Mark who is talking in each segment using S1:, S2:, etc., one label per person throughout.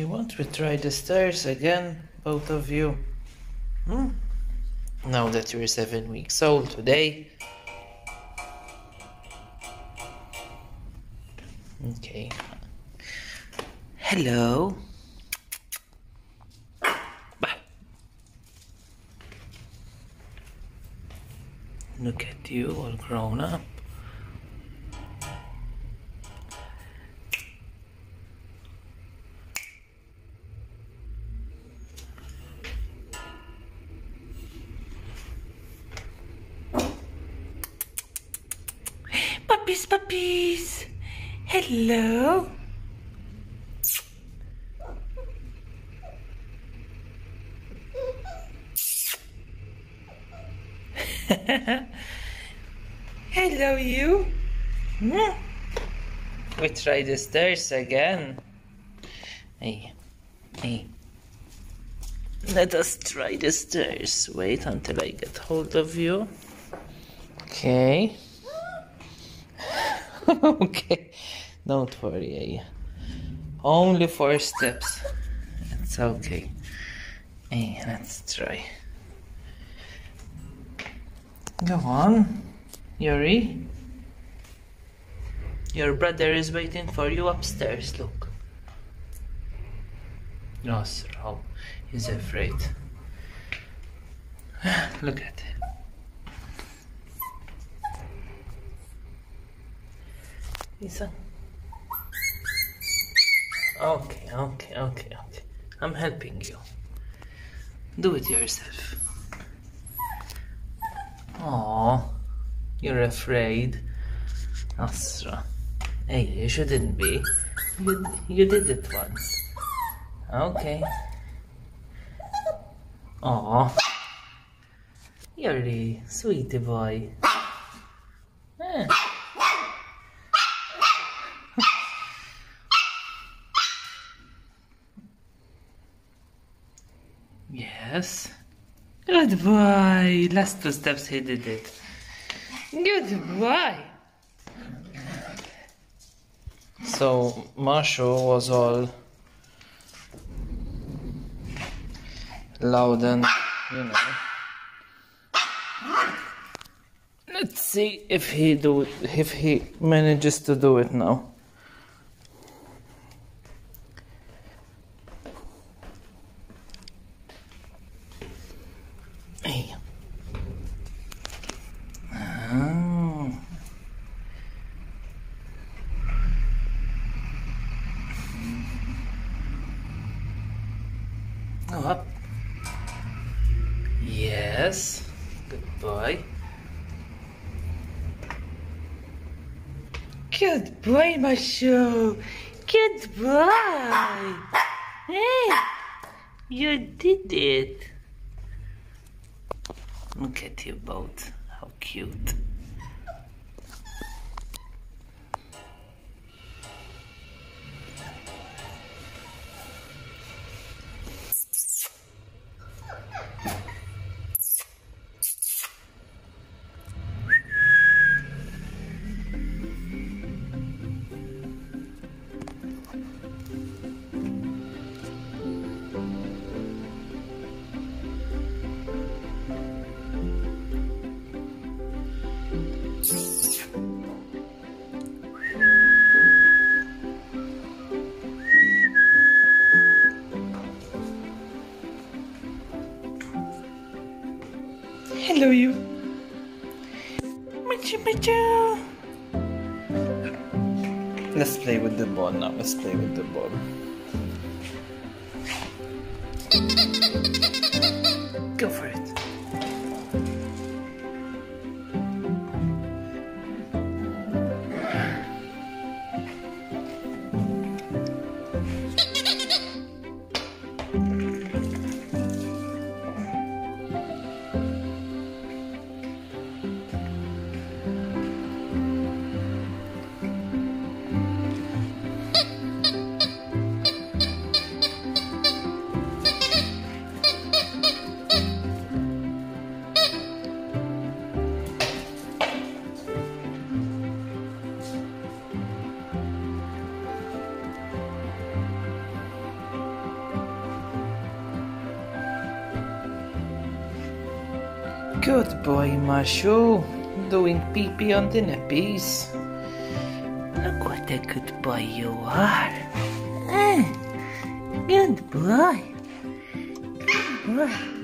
S1: You want to try the stairs again, both of you? Hmm? Now that you're seven weeks old today. Okay. Hello. Bah. Look at you, all grown up. Puppies. Hello. Hello, you. Hmm. We try the stairs again. Hey, hey. Let us try the stairs. Wait until I get hold of you. Okay. okay. Don't worry. Only four steps. It's okay. Hey, let's try. Go on, Yuri. Your brother is waiting for you upstairs. Look. Nasral, oh, he's afraid. Look at him. Lisa. Okay, okay, okay, okay. I'm helping you. Do it yourself. Oh, you're afraid. Asra. Hey, you shouldn't be. You, you did it once. Okay. Oh, You're a sweetie boy. Eh. Yes. Good boy. Last two steps he did it. Good boy. So Marshall was all loud and you know. Let's see if he do if he manages to do it now. Hey. Oh. Go up. Yes. Good boy. Good boy, Mashu. Good boy. Hey, you did it. Look at you both. How cute. Hello, you. Machu Machu. Let's play with the ball now. Let's play with the ball. Good boy, Mashu. Doing pee-pee on the nappies. Look what a good boy you are. Eh, good boy. Good boy.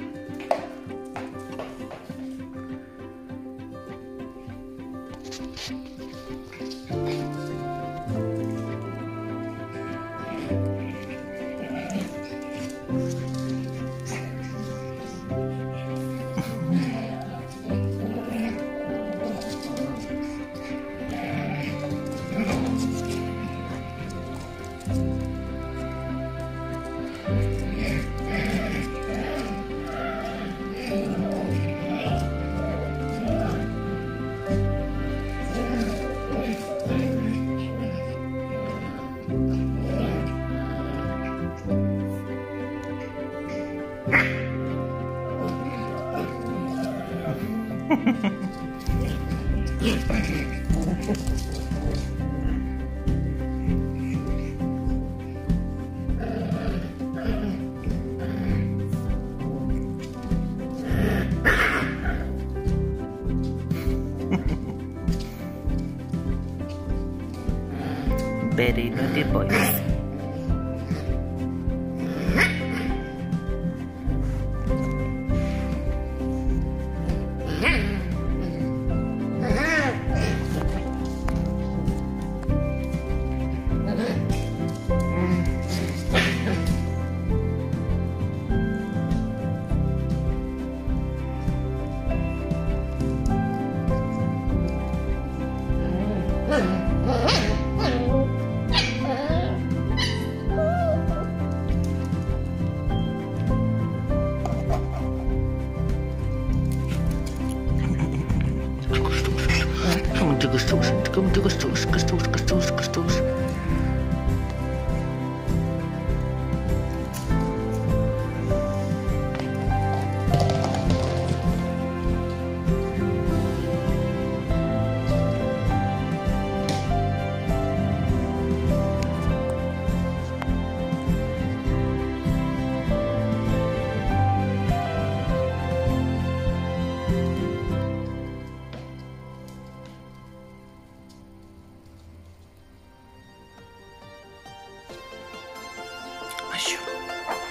S1: vereda de bois. 英雄。